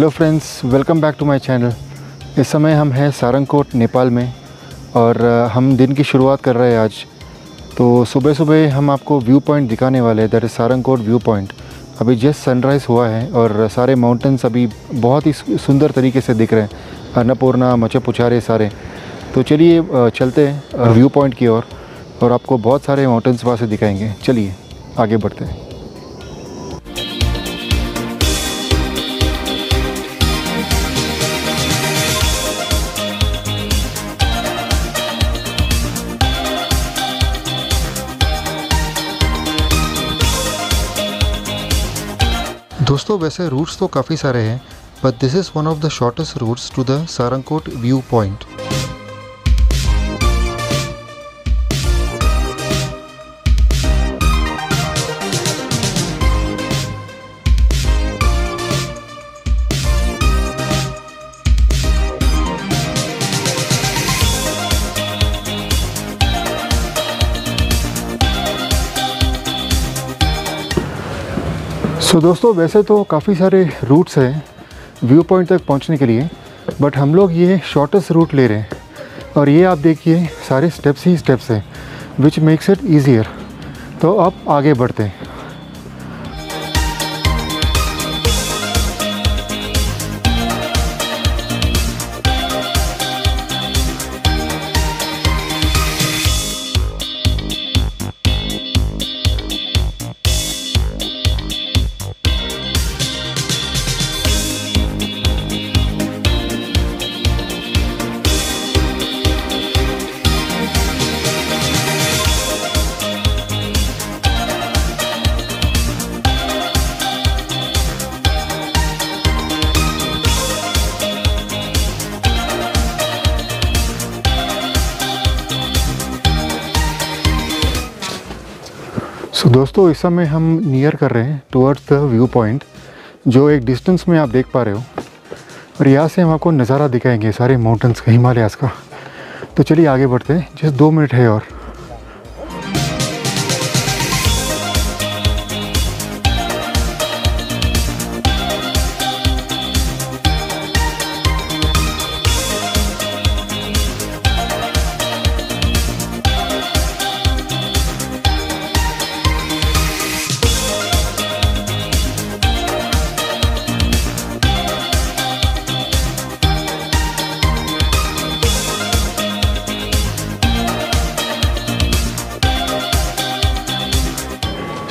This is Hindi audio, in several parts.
Hello friends, welcome back to my channel. इस समय हम हैं सारंगकोट, नेपाल में, और हम दिन की शुरुआत कर रहे हैं आज। तो सुबह सुबह हम आपको व्यू पॉइंट दिखाने वाले हैं, that is Sarangkot view point. अभी जस्ट सनराइज़ हुआ है, और सारे माउंटेन्स अभी बहुत ही सुंदर तरीके से दिख रहे हैं। अन्नपूर्णा, मचपुचारे सारे। तो चलिए चलते हैं व्यू पॉइंट की ओर और और आपको बहुत सारे माउंटेन्स वहाँ से दिखाएँगे। चलिए, आगे बढ़ते हैं। दोस्तों, वैसे रूट्स तो काफ़ी सारे हैं but this is one of the shortest routes to the Sarangkot view point so so, दोस्तों वैसे तो काफ़ी सारे रूट्स हैं व्यू पॉइंट तक पहुँचने के लिए बट हम लोग ये शॉर्टेस्ट रूट ले रहे हैं। और ये आप देखिए सारे स्टेप्स ही स्टेप्स हैं विच मेक्स इट ईजियर तो अब आगे बढ़ते हैं। सो दोस्तों, इस समय हम नियर कर रहे हैं टुवर्ड्स द व्यू पॉइंट जो एक डिस्टेंस में आप देख पा रहे हो। और यहाँ से हम आपको नज़ारा दिखाएँगे सारे माउंटेंस का हिमालयास का। तो चलिए आगे बढ़ते हैं। जिस दो मिनट है और।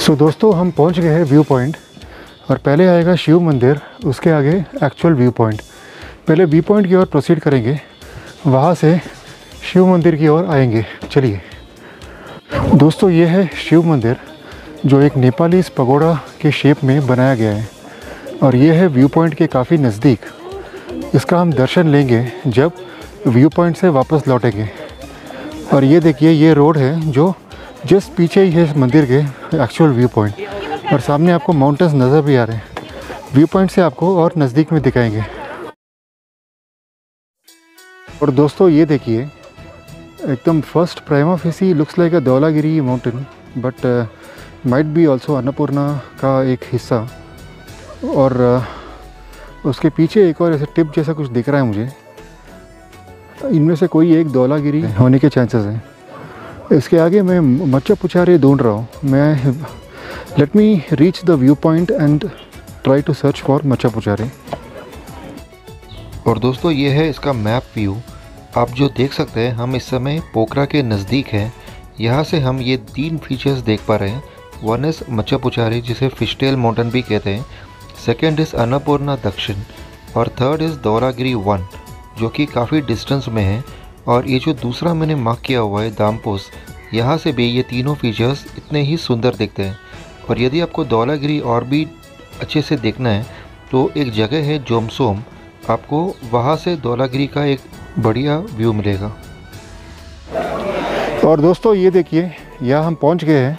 सो दोस्तों, हम पहुँच गए हैं व्यू पॉइंट और पहले आएगा शिव मंदिर, उसके आगे एक्चुअल व्यू पॉइंट पहले व्यू पॉइंट की ओर प्रोसीड करेंगे, वहाँ से शिव मंदिर की ओर आएँगे। चलिए। दोस्तों, ये है शिव मंदिर, जो एक नेपाली पगोड़ा के शेप में बनाया गया है। और ये है व्यू पॉइंट के काफ़ी नज़दीक। इसका हम दर्शन लेंगे जब व्यू पॉइंट से वापस लौटेंगे। और ये देखिए, ये रोड है जो जस्ट पीछे ही है मंदिर के एक्चुअल व्यू पॉइंट और सामने आपको माउंटेन्स नज़र भी आ रहे हैं। व्यू पॉइंट से आपको और नज़दीक में दिखाएँगे। और दोस्तों ये देखिए एकदम first prima facie looks like a Dhaulagiri mountain but might be also Annapurna का एक हिस्सा। और uh, उसके पीछे एक और ऐसे टिप जैसा कुछ दिख रहा है मुझे। इनमें से कोई एक धौलागिरी होने के चांसेस हैं। इसके आगे मैं मच्चा पुचारे ढूंढ रहा हूँ। मैं let me reach the view point and try to search for Machapuchare और दोस्तों, ये है इसका मैप व्यू आप जो देख सकते हैं, हम इस समय पोखरा के नज़दीक हैं। यहाँ से हम ये तीन फीचर्स देख पा रहे हैं। वन इज़ मच्चापुचारी जिसे फिशटेल माउंटेन भी कहते हैं। सेकेंड इज़ अन्नपूर्णा दक्षिण और थर्ड इज़ दौरागिरी वन जो कि काफ़ी डिस्टेंस में है। और ये जो दूसरा मैंने मार्क किया हुआ है दामपोस यहाँ से भी ये तीनों फीचर्स इतने ही सुंदर दिखते हैं। और यदि आपको धौलागिरी और भी अच्छे से देखना है तो एक जगह है जोमसोम आपको वहाँ से धौलागिरी का एक बढ़िया व्यू मिलेगा। और दोस्तों, ये देखिए, यहाँ हम पहुँच गए हैं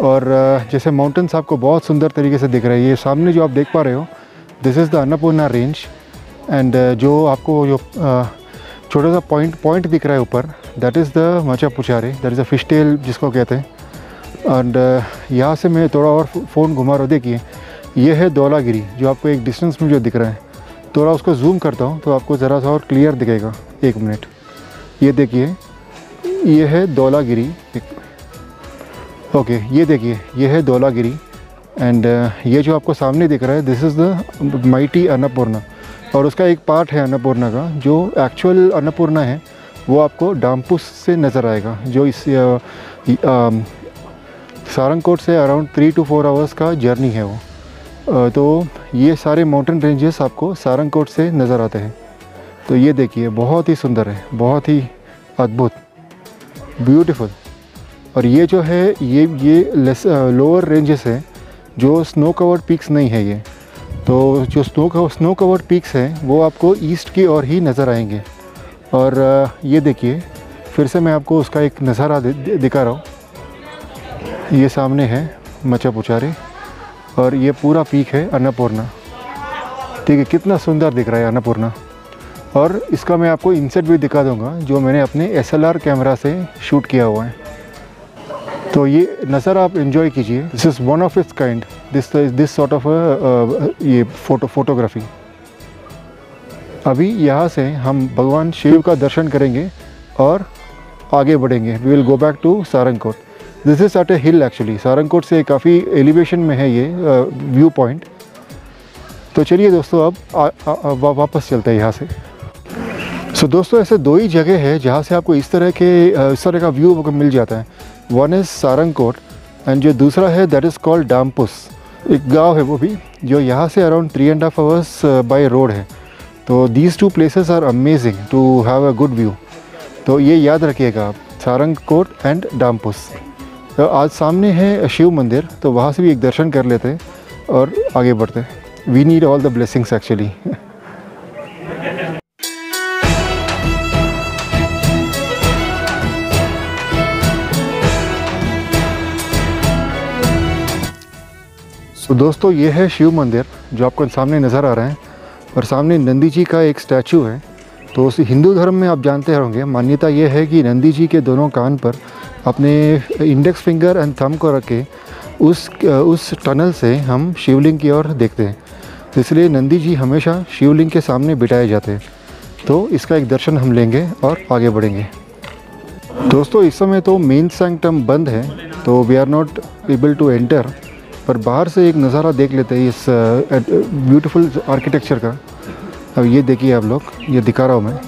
और जैसे माउंटेन्स आपको बहुत सुंदर तरीके से दिख रहे हैं। ये सामने जो आप देख पा रहे हो this is the Annapurna range and जो आपको जो छोटा सा पॉइंट पॉइंट दिख रहा है ऊपर. That is the Machapuchare that is a fish tail जिसको कहते हैं. एंड यहाँ से मैं थोड़ा और फ़ोन घुमा रहा देखिए, ये है धौलागिरी, जो आपको एक डिस्टेंस में जो दिख रहा है. थोड़ा उसको जूम करता हूँ तो आपको ज़रा सा और क्लियर दिखेगा. एक मिनट ये देखिए, ये है धौलागिरी. ओके ये देखिए, ये है धौलागिरी. एंड ये जो आपको सामने दिख रहा है this is the mighty Annapurna. और उसका एक पार्ट है अन्नपूर्णा का, जो एक्चुअल अन्नपूर्णा है, वो आपको डामपुस से नज़र आएगा, जो इस सारंगकोट से around three two four hours का जर्नी है वो। तो ये सारे माउंटेन रेंजेस आपको सारंगकोट से नज़र आते हैं। तो ये देखिए, बहुत ही सुंदर है, बहुत ही अद्भुत ब्यूटीफुल और ये जो है, ये ये लोअर रेंजेस है, जो स्नो कवर्ड पिक्स नहीं है ये। तो जो स्नो स्नो कवर्ड पिक्स हैं, वो आपको ईस्ट की ओर ही नज़र आएँगे। और ये देखिए, फिर से मैं आपको उसका एक नज़ारा दिखा रहा हूँ। ये सामने है मचा पुचारे, और ये पूरा पीक है अन्नपूर्णा। ठीक है कितना सुंदर दिख रहा है अन्नपूर्णा। और इसका मैं आपको इंसेट भी दिखा दूँगा, जो मैंने अपने एसएलआर कैमरा से शूट किया हुआ है। तो ये नज़र आप इन्जॉय कीजिए। This is one of its kind this this sort of ये फ़ोटो फोटोग्राफी अभी यहाँ से हम भगवान शिव का दर्शन करेंगे और आगे बढ़ेंगे। We will go back to Sarangkot this is at a hill actually Sarangkot से काफ़ी एलिवेशन में है ये व्यू पॉइंट तो चलिए दोस्तों अब आ, आ, आ, वापस चलते हैं यहाँ से। सो so, दोस्तों ऐसे दो ही जगह है जहाँ से आपको इस तरह के इस तरह का व्यू मिल जाता है। वन इज़ सारंगकोट एंड जो दूसरा है दैट इज़ कॉल्ड डामपुस एक गाँव है वो भी जो यहाँ से around three and half hours by road है। तो these two places are amazing to have a good view तो ये याद रखिएगा आप सारंगकोट एंड डामपुस तो आज सामने है शिव मंदिर तो वहाँ से भी एक दर्शन कर लेते हैं और आगे बढ़ते हैं। We need all the blessings actually तो दोस्तों, ये है शिव मंदिर, जो आपको सामने नज़र आ रहा है। और सामने नंदी जी का एक स्टैचू है। तो उस हिंदू धर्म में आप जानते होंगे, मान्यता ये है कि नंदी जी के दोनों कान पर अपने इंडेक्स फिंगर एंड थम को रख के उस उस टनल से हम शिवलिंग की ओर देखते हैं। तो इसलिए नंदी जी हमेशा शिवलिंग के सामने बिठाए जाते हैं। तो इसका एक दर्शन हम लेंगे और आगे बढ़ेंगे। दोस्तों, इस समय तो मेन सैंक्टम बंद है तो we are not able to enter पर बाहर से एक नज़ारा देख लेते हैं इस ब्यूटीफुल आर्किटेक्चर का। अब ये देखिए आप लोग, ये दिखा रहा हूँ मैं।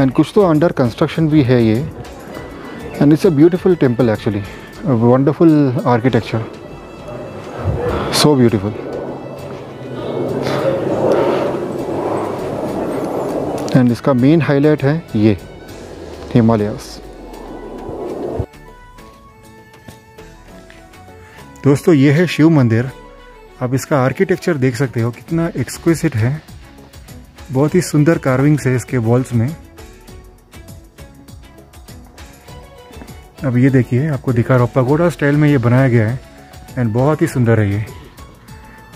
एंड कुछ तो अंडर कंस्ट्रक्शन भी है ये। And it's a beautiful temple actually wonderful architecture so beautiful and इसका मेन हाईलाइट है ये हिमालयस दोस्तों, ये है शिव मंदिर। आप इसका आर्किटेक्चर देख सकते हो, कितना एक्सक्विसिट है। बहुत ही सुंदर कार्विंग्स है इसके वॉल्स में। अब ये देखिए, आपको दिखा रहा हूँ पगोडा स्टाइल में ये बनाया गया है एंड बहुत ही सुंदर है ये।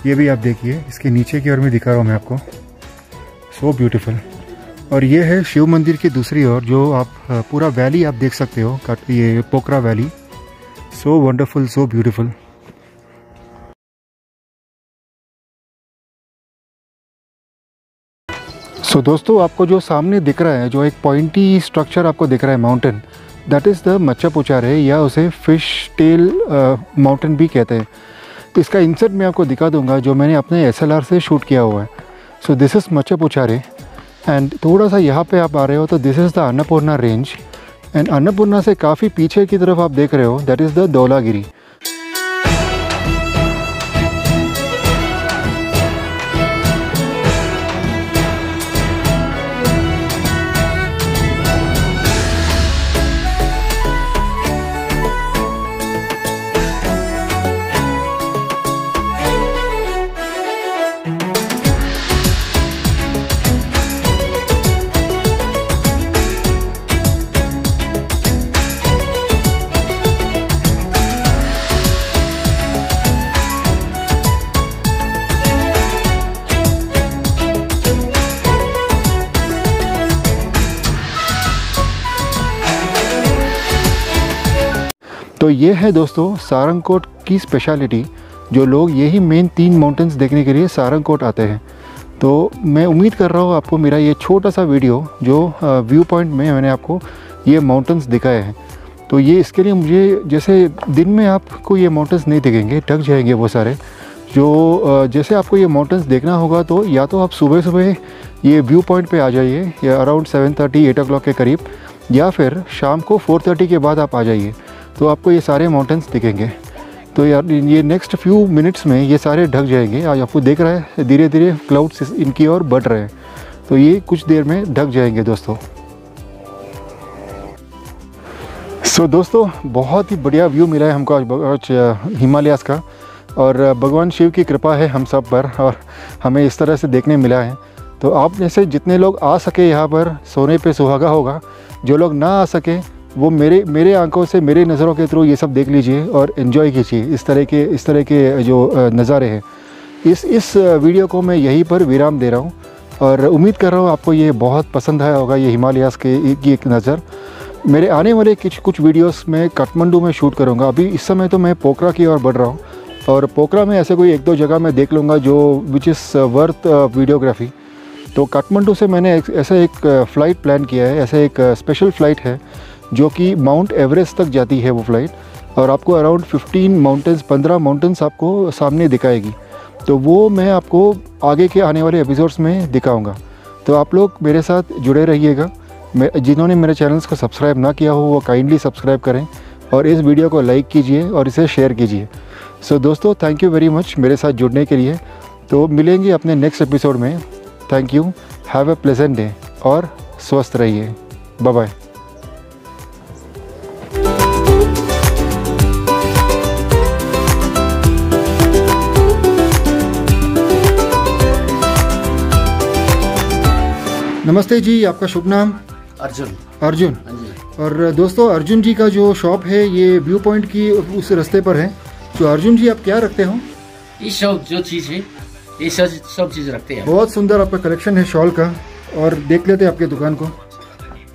ये भी आप देखिए, इसके नीचे की ओर में दिखा रहा हूँ मैं आपको। सो so ब्यूटीफुल और ये है शिव मंदिर की दूसरी ओर, जो आप, पूरा वैली आप देख सकते हो ये Pokhara valley so wonderful so beautiful so दोस्तों, आपको जो सामने दिख रहा है, जो एक पॉइंटी स्ट्रक्चर आपको दिख रहा है mountain that is the Machapuchare या उसे फ़िश टेल माउंटेन भी कहते हैं। तो इसका इंसर्ट मैं आपको दिखा दूँगा, जो मैंने अपने एसएलआर से शूट किया हुआ है। So this is Machapuchare and थोड़ा सा यहाँ पे आप आ रहे हो तो this is the Annapurna range and Annapurna से काफ़ी पीछे की तरफ़ आप देख रहे हो दैट इज़ द दौलागिरी तो ये है दोस्तों सारंगकोट की स्पेशलिटी जो लोग यही मेन तीन माउंटेंस देखने के लिए सारंगकोट आते हैं। तो मैं उम्मीद कर रहा हूँ आपको मेरा ये छोटा सा वीडियो जो व्यू पॉइंट में मैंने आपको ये माउंटेंस दिखाए हैं। तो ये इसके लिए मुझे, जैसे दिन में आपको ये माउंटेंस नहीं दिखेंगे, ढक जाएँगे वो सारे। जो जैसे आपको ये माउंटेंस देखना होगा तो या तो आप सुबह सुबह ये व्यू पॉइंट पे आ जाइए, या अराउंड सेवन थर्टी एट ओ के करीब, या फिर शाम को फोर थर्टी के बाद आप आ जाइए। तो आपको ये सारे माउंटेंस दिखेंगे। तो यार ये नेक्स्ट फ्यू मिनट्स में ये सारे ढक जाएँगे। आज आपको देख रहा है धीरे धीरे क्लाउड्स इनकी ओर बढ़ रहे हैं। तो ये कुछ देर में ढक जाएँगे दोस्तों। सो so, दोस्तों बहुत ही बढ़िया व्यू मिला है हमको आज आज हिमालयास का। और भगवान शिव की कृपा है हम सब पर और हमें इस तरह से देखने मिला है। तो आप जैसे जितने लोग आ सके यहाँ पर सोने पे सुहागा होगा। जो लोग ना आ सके वो मेरे मेरे आँखों से, मेरे नज़रों के थ्रू ये सब देख लीजिए और इन्जॉय कीजिए इस तरह के, इस तरह के जो नज़ारे हैं। इस इस वीडियो को मैं यहीं पर विराम दे रहा हूँ और उम्मीद कर रहा हूँ आपको ये बहुत पसंद आया होगा, ये हिमालयास के की एक नज़र। मेरे आने वाले कुछ कुछ वीडियोस मैं काठमांडू में शूट करूँगा। अभी इस समय तो मैं पोखरा की ओर बढ़ रहा हूँ और पोखरा में ऐसे कोई एक दो जगह मैं देख लूँगा जो विच इज़ वर्थ वीडियोग्राफी तो काठमांडू से मैंने ऐसा एक फ़्लाइट प्लान किया है, ऐसा एक स्पेशल फ़्लाइट है। जो कि माउंट एवरेस्ट तक जाती है वो फ़्लाइट और आपको अराउंड 15 माउंटेंस 15 माउंटेंस आपको सामने दिखाएगी। तो वो मैं आपको आगे के आने वाले एपिसोड्स में दिखाऊँगा। तो आप लोग मेरे साथ जुड़े रहिएगा। जिन्होंने मेरे चैनल्स को सब्सक्राइब ना किया हो वो काइंडली सब्सक्राइब करें और इस वीडियो को लाइक कीजिए और इसे शेयर कीजिए। सो so, दोस्तों थैंक यू वेरी मच मेरे साथ जुड़ने के लिए। तो मिलेंगे अपने नेक्स्ट एपिसोड में। Thank you have a pleasant day और स्वस्थ रहिए। बाय बाय नमस्ते जी आपका शुभ नाम? अर्जुन। अर्जुन। हाँ और दोस्तों अर्जुन जी का जो शॉप है ये व्यू पॉइंट की उस रास्ते पर है। तो अर्जुन जी आप क्या रखते हो? ये सब जो चीज़ है ये सब सब चीज़ रखते हैं। बहुत सुंदर आपका कलेक्शन है शॉल का और देख लेते हैं आपके दुकान को।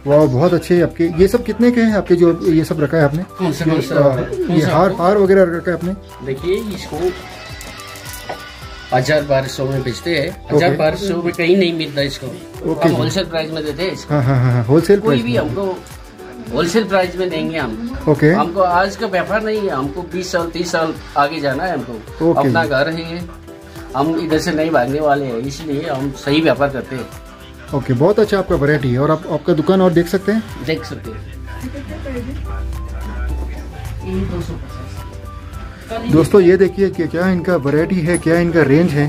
वाह बहुत अच्छे है आपके। ये सब कितने के हैं? आपके जो ये सब रखा है आपने? कौन सा कौन सा ये हार हार वगैरह रखा है आपने? देखिए इसको हज़ार बारह सौ में बेचते हैं। हज़ार बारह सौ में कहीं नहीं मिलता इसको। Okay हम होलसेल प्राइस में देते हैं इसको। हाँ हाँ हाँ होलसेल कोई भी हमको होलसेल प्राइस में देंगे हम। ओके हमको आज का व्यापार नहीं है हमको बीस साल तीस साल आगे जाना है हमको। Okay अपना घर है हम इधर से नहीं भागने वाले हैं इसलिए हम सही व्यापार करते हैं। ओके okay, बहुत अच्छा आपका वैरायटी है। और आप आपका दुकान और देख सकते हैं? देख सकते हैं। ये 250 दोस्तों, ये देखिए कि क्या इनका वैरायटी है, क्या इनका रेंज है।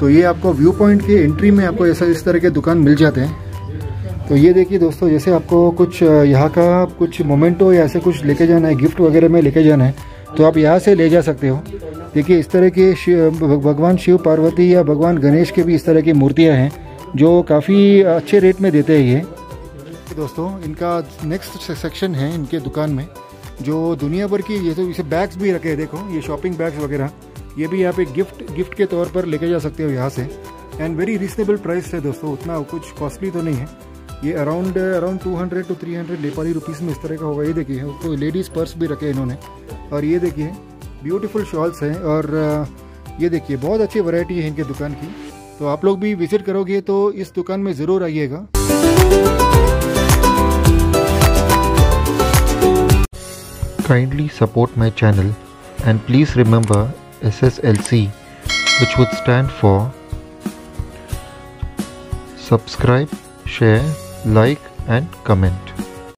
तो ये आपको व्यू पॉइंट के एंट्री में आपको ऐसा इस तरह के दुकान मिल जाते हैं। तो ये देखिए दोस्तों, जैसे आपको कुछ यहाँ का कुछ मोमेंटो या ऐसे कुछ लेके जाना है गिफ्ट वगैरह में लेके जाना है तो आप यहाँ से ले जा सकते हो। देखिए, इस तरह के भगवान शिव पार्वती या भगवान गणेश के भी इस तरह की मूर्तियाँ हैं, जो काफ़ी अच्छे रेट में देते हैं ये। दोस्तों, इनका नेक्स्ट सेक्शन है इनके दुकान में। जो दुनिया भर की ये तो इसे बैग्स भी रखे हैं, देखो, ये शॉपिंग बैग्स वगैरह। ये भी आप एक गिफ्ट गिफ्ट के तौर पर लेके जा सकते हो यहाँ से। एंड वेरी रिजनेबल प्राइस है दोस्तों, उतना कुछ कॉस्टली तो नहीं है। ये around around 200 to 300 Nepali rupees में इस तरह का होगा। ये देखिए तो लेडीज़ पर्स भी रखे इन्होंने। और ये देखिए ब्यूटीफुल शॉल्स हैं। और, ये देखिए, बहुत अच्छी वैरायटी है इनके दुकान की। तो आप लोग भी विज़िट करोगे तो इस दुकान में ज़रूर आइएगा। Kindly support my channel and please remember SSLC, which would stand for subscribe, share, like, and comment.